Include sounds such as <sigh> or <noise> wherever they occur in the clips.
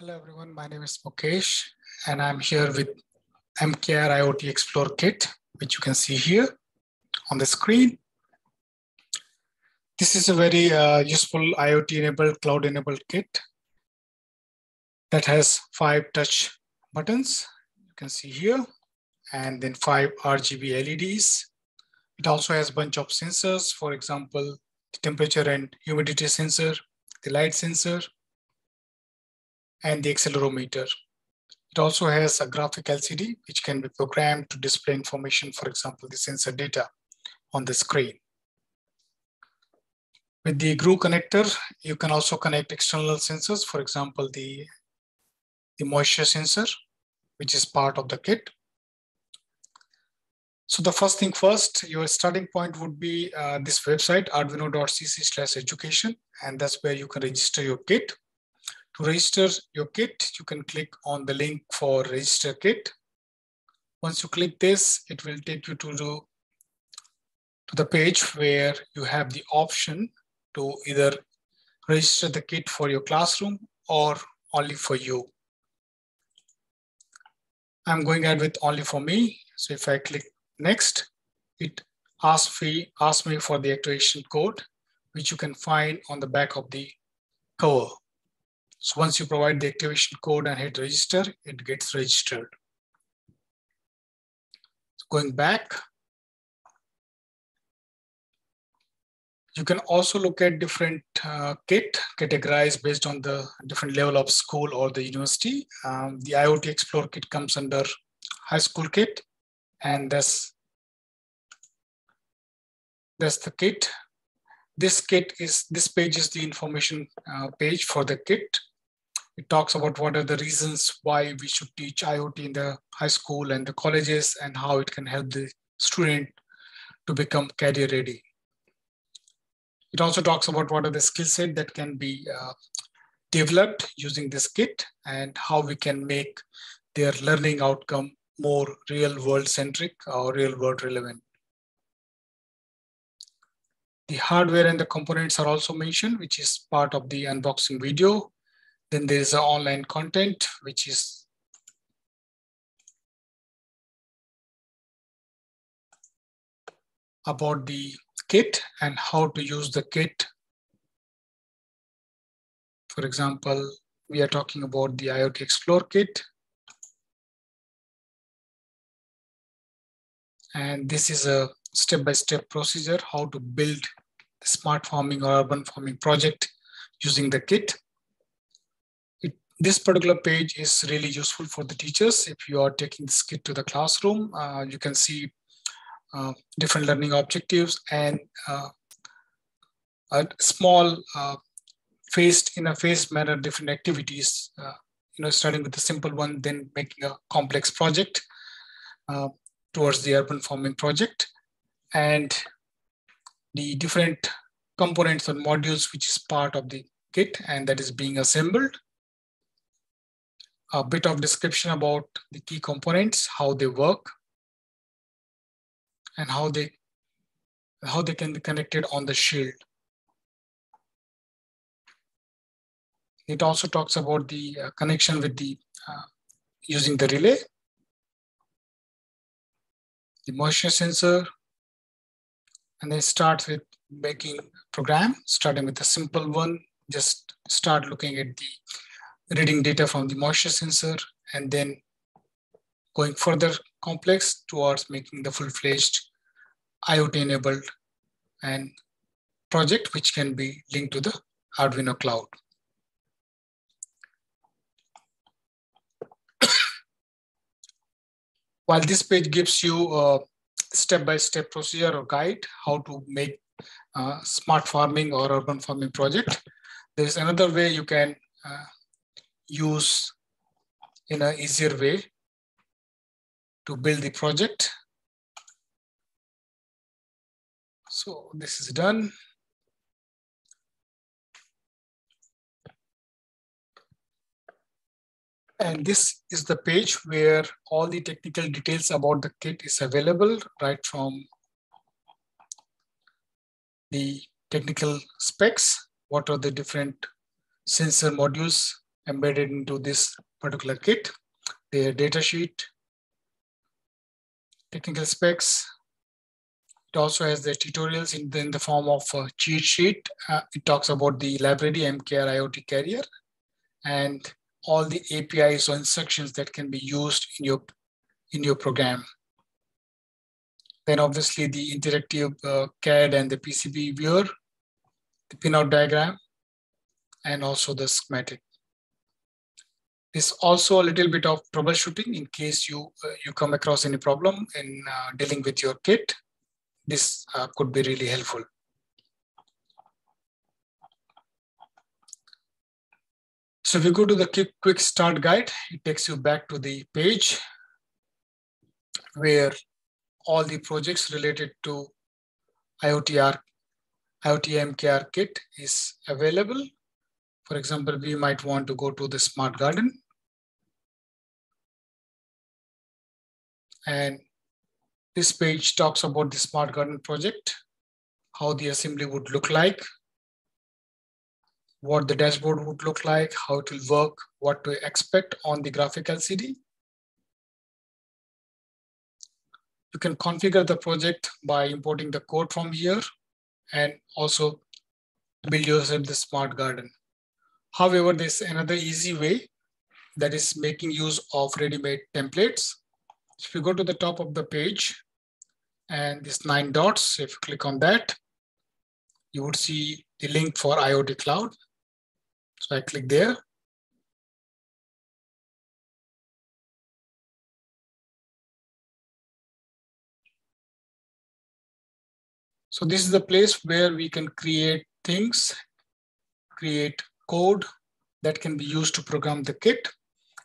Hello everyone, my name is Mukesh and I'm here with MKR IoT Explore Kit, which you can see here on the screen. This is a very uh, useful IoT enabled, cloud enabled kit that has five touch buttons, you can see here, and then five RGB LEDs. It also has a bunch of sensors, for example, the temperature and humidity sensor, the light sensor, and the accelerometer. It also has a graphic LCD, which can be programmed to display information, for example, the sensor data on the screen. With the Grove connector, you can also connect external sensors, for example, the, the moisture sensor, which is part of the kit. So the first thing first, your starting point would be uh, this website, arduino.cc slash education, and that's where you can register your kit. To register your kit, you can click on the link for register kit. Once you click this, it will take you to the, to the page where you have the option to either register the kit for your classroom or only for you. I'm going ahead with only for me. So if I click next, it asks me, asks me for the activation code, which you can find on the back of the cover. So once you provide the activation code and hit register, it gets registered. So going back, you can also look at different uh, kit categorized based on the different level of school or the university. Um, the IoT Explore kit comes under high school kit, and that's that's the kit. This kit is this page is the information uh, page for the kit. It talks about what are the reasons why we should teach IoT in the high school and the colleges and how it can help the student to become career ready. It also talks about what are the skill set that can be uh, developed using this kit and how we can make their learning outcome more real world centric or real world relevant. The hardware and the components are also mentioned, which is part of the unboxing video. Then there is online content, which is about the kit and how to use the kit. For example, we are talking about the IoT Explore kit. And this is a step-by-step -step procedure, how to build the smart farming or urban farming project using the kit this particular page is really useful for the teachers. If you are taking this kit to the classroom, uh, you can see uh, different learning objectives and uh, a small uh, phased in a phased manner different activities. Uh, you know, starting with a simple one, then making a complex project uh, towards the urban farming project, and the different components and modules which is part of the kit and that is being assembled a bit of description about the key components, how they work, and how they how they can be connected on the shield. It also talks about the uh, connection with the uh, using the relay, the moisture sensor, and then start with making program, starting with a simple one. Just start looking at the reading data from the moisture sensor and then going further complex towards making the full-fledged IoT enabled and project which can be linked to the Arduino cloud. <coughs> While this page gives you a step-by-step -step procedure or guide how to make smart farming or urban farming project, there is another way you can uh, use in an easier way to build the project. So this is done. And this is the page where all the technical details about the kit is available right from the technical specs, what are the different sensor modules embedded into this particular kit. Their data sheet, technical specs. It also has the tutorials in the, in the form of a cheat sheet. Uh, it talks about the library MKR IoT carrier and all the APIs or instructions that can be used in your, in your program. Then obviously the interactive uh, CAD and the PCB viewer, the pinout diagram, and also the schematic. This also a little bit of troubleshooting in case you uh, you come across any problem in uh, dealing with your kit. This uh, could be really helpful. So if you go to the quick, quick start guide, it takes you back to the page where all the projects related to IoTR, IoT MKR kit is available. For example, we might want to go to the smart garden. And this page talks about the smart garden project, how the assembly would look like, what the dashboard would look like, how it will work, what to expect on the graphic LCD. You can configure the project by importing the code from here and also build yourself the smart garden. However, there's another easy way that is making use of ready-made templates. If you go to the top of the page and these nine dots, if you click on that, you would see the link for IoT Cloud. So I click there. So this is the place where we can create things, create code that can be used to program the kit.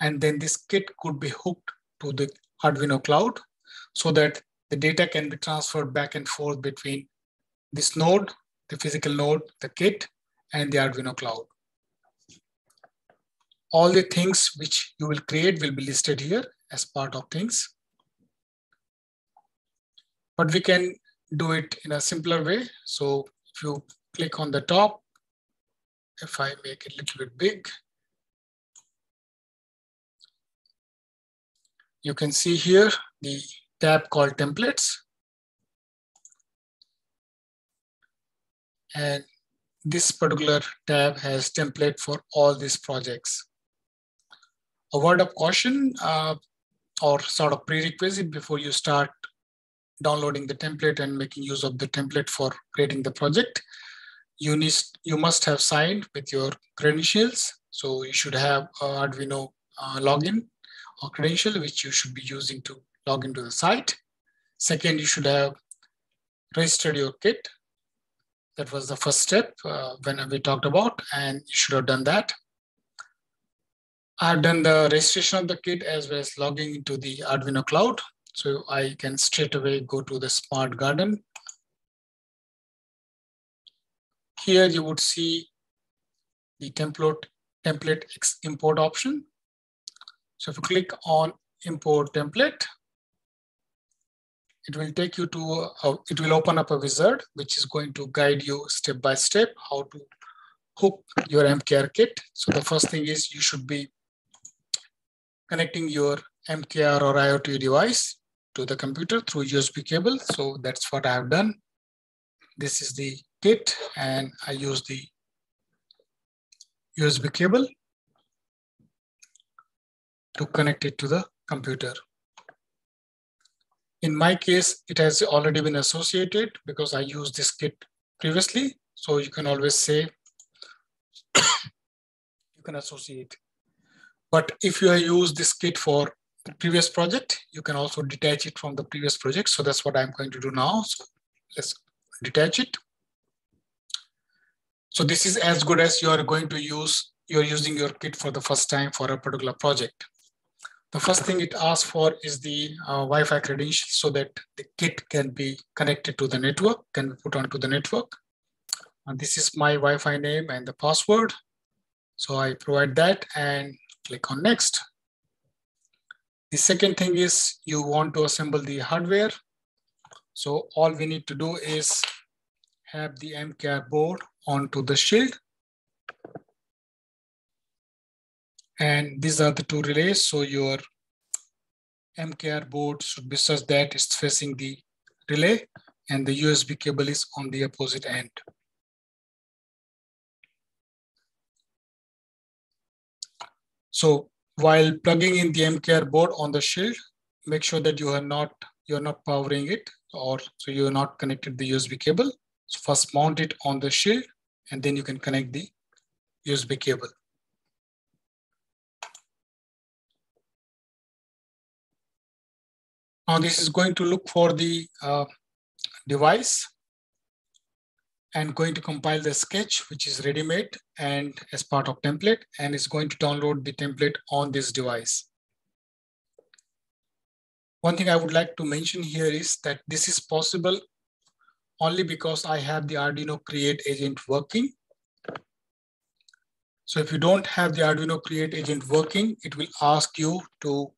And then this kit could be hooked to the Arduino cloud so that the data can be transferred back and forth between this node, the physical node, the kit, and the Arduino cloud. All the things which you will create will be listed here as part of things. But we can do it in a simpler way. So if you click on the top, if I make it a little bit big, you can see here the tab called templates. And this particular tab has template for all these projects. A word of caution uh, or sort of prerequisite before you start downloading the template and making use of the template for creating the project, you need you must have signed with your credentials. So you should have Arduino uh, login or credential, which you should be using to log into the site. Second, you should have registered your kit. That was the first step uh, when we talked about, and you should have done that. I've done the registration of the kit as well as logging into the Arduino cloud. So I can straight away go to the smart garden. Here you would see the template, template import option. So if you click on import template, it will take you to, it will open up a wizard, which is going to guide you step by step how to hook your MKR kit. So the first thing is you should be connecting your MKR or IoT device to the computer through USB cable. So that's what I have done. This is the and I use the USB cable to connect it to the computer. In my case, it has already been associated because I used this kit previously. So you can always say <coughs> you can associate. But if you use this kit for the previous project, you can also detach it from the previous project. So that's what I'm going to do now. So let's detach it. So this is as good as you are going to use, you're using your kit for the first time for a particular project. The first thing it asks for is the uh, Wi-Fi credentials so that the kit can be connected to the network, can be put onto the network. And this is my Wi-Fi name and the password. So I provide that and click on next. The second thing is you want to assemble the hardware. So all we need to do is have the MKR board onto the shield. And these are the two relays. So your MKR board should be such that it's facing the relay and the USB cable is on the opposite end. So while plugging in the MKR board on the shield, make sure that you are not you're not powering it or so you're not connected the USB cable. So first mount it on the shield and then you can connect the USB cable. Now this is going to look for the uh, device and going to compile the sketch, which is ready-made and as part of template, and is going to download the template on this device. One thing I would like to mention here is that this is possible only because I have the Arduino Create agent working. So if you don't have the Arduino Create agent working, it will ask you to,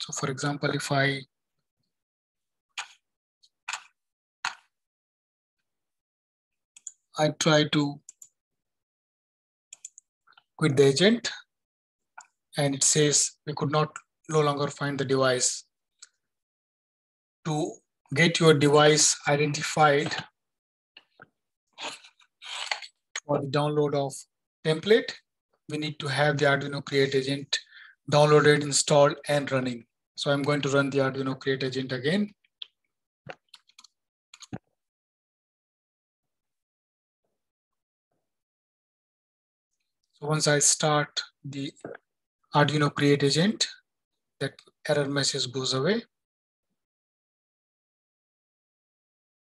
so for example, if I I try to quit the agent and it says we could not no longer find the device. To get your device identified for the download of template, we need to have the Arduino Create Agent downloaded, installed, and running. So I'm going to run the Arduino Create Agent again. So once I start the Arduino create agent, that error message goes away.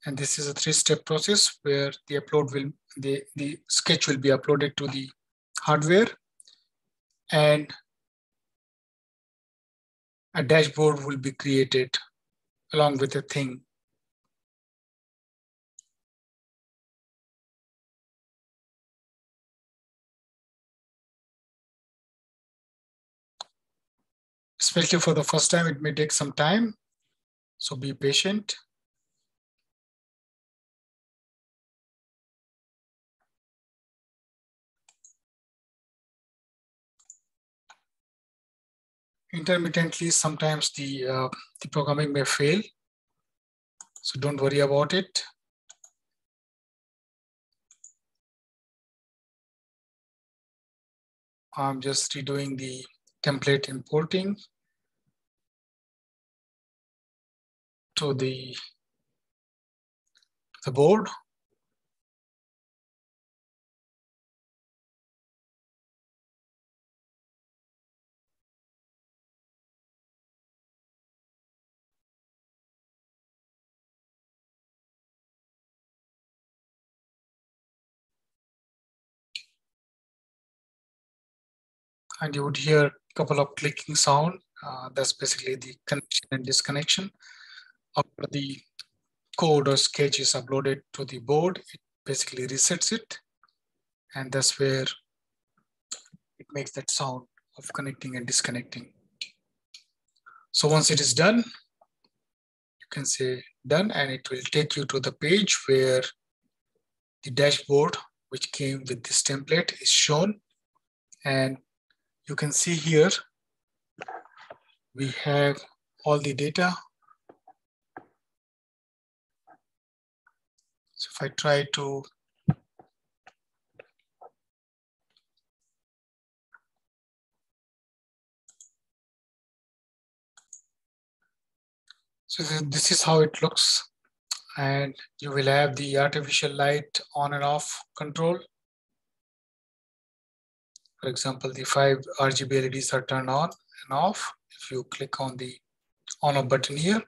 And this is a three-step process where the upload will, the, the sketch will be uploaded to the hardware and a dashboard will be created along with the thing especially for the first time, it may take some time. So be patient. Intermittently, sometimes the, uh, the programming may fail. So don't worry about it. I'm just redoing the template importing. to the, the board. And you would hear a couple of clicking sound. Uh, that's basically the connection and disconnection after the code or sketch is uploaded to the board, it basically resets it. And that's where it makes that sound of connecting and disconnecting. So once it is done, you can say done and it will take you to the page where the dashboard which came with this template is shown. And you can see here, we have all the data So if I try to So this is how it looks. And you will have the artificial light on and off control. For example, the five RGB LEDs are turned on and off. If you click on the on off button here,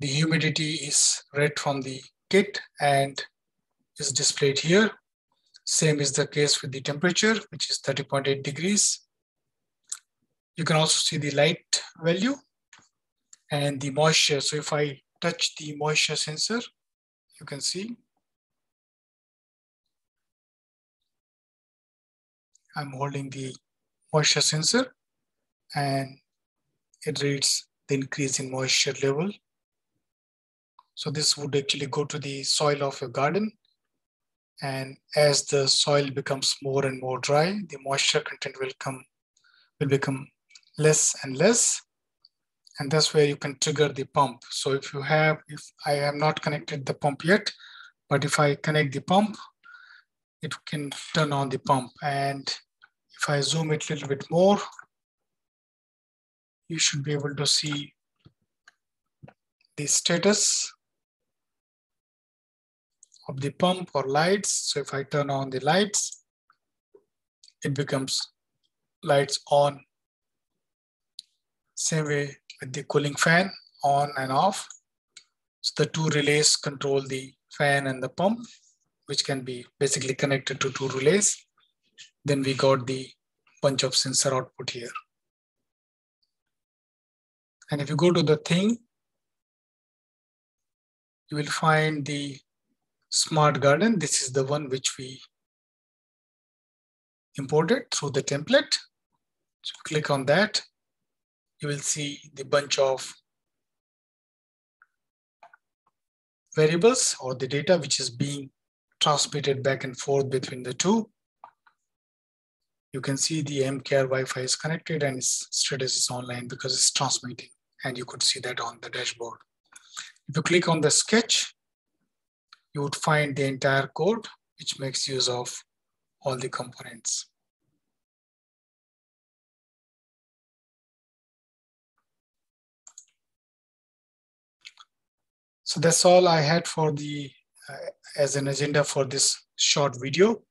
the humidity is read from the kit and is displayed here. Same is the case with the temperature, which is 30.8 degrees. You can also see the light value and the moisture. So if I touch the moisture sensor, you can see I'm holding the moisture sensor and it reads the increase in moisture level so this would actually go to the soil of your garden. And as the soil becomes more and more dry, the moisture content will come will become less and less. And that's where you can trigger the pump. So if you have, if I am not connected the pump yet, but if I connect the pump, it can turn on the pump. And if I zoom it a little bit more, you should be able to see the status of the pump or lights. So if I turn on the lights, it becomes lights on. Same way with the cooling fan on and off. So the two relays control the fan and the pump, which can be basically connected to two relays. Then we got the bunch of sensor output here. And if you go to the thing, you will find the smart garden. This is the one which we imported through the template. So click on that. You will see the bunch of variables or the data which is being transmitted back and forth between the two. You can see the MKR Wi-Fi is connected and its status is online because it's transmitting and you could see that on the dashboard. If you click on the sketch, you would find the entire code, which makes use of all the components. So that's all I had for the uh, as an agenda for this short video.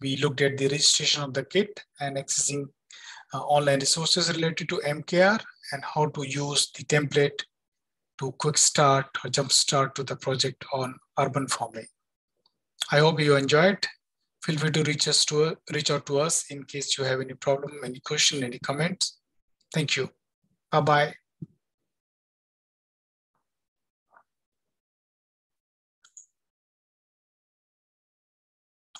We looked at the registration of the kit and accessing uh, online resources related to MKR and how to use the template to quick start or jump start to the project on urban farming. I hope you enjoyed. Feel free to reach us to reach out to us in case you have any problem, any question, any comments. Thank you. Bye bye.